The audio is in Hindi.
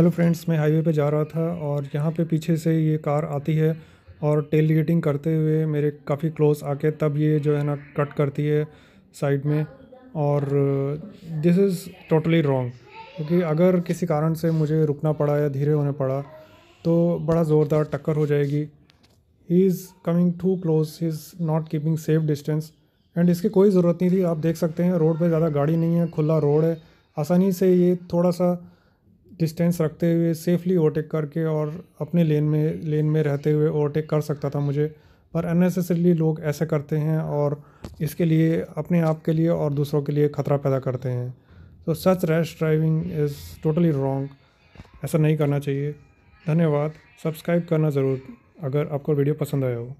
हेलो फ्रेंड्स, मैं हाईवे पे जा रहा था और यहाँ पे पीछे से ये कार आती है और टेल गेटिंग करते हुए मेरे काफ़ी क्लोज आके तब ये जो है ना कट करती है साइड में और दिस इज़ टोटली रॉन्ग क्योंकि अगर किसी कारण से मुझे रुकना पड़ा या धीरे होने पड़ा तो बड़ा ज़ोरदार टक्कर हो जाएगी। He is coming to close he is not keeping safe distance and इसकी कोई ज़रूरत नहीं थी। आप देख सकते हैं, रोड पे ज़्यादा गाड़ी नहीं है, खुला रोड है। आसानी से ये थोड़ा सा डिस्टेंस रखते हुए सेफली ओवरटेक करके और अपने लेन में लेन में रहते हुए ओवरटेक कर सकता था मुझे। पर अननेसेसरीली लोग ऐसे करते हैं और इसके लिए, अपने आप के लिए और दूसरों के लिए ख़तरा पैदा करते हैं। तो such rash driving is totally wrong ऐसा नहीं करना चाहिए। धन्यवाद। सब्सक्राइब करना ज़रूर अगर आपको वीडियो पसंद आया हो।